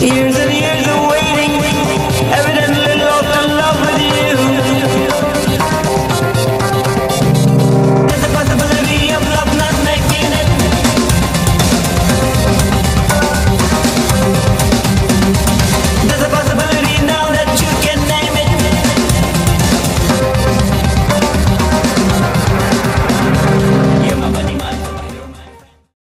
Years and years of waiting.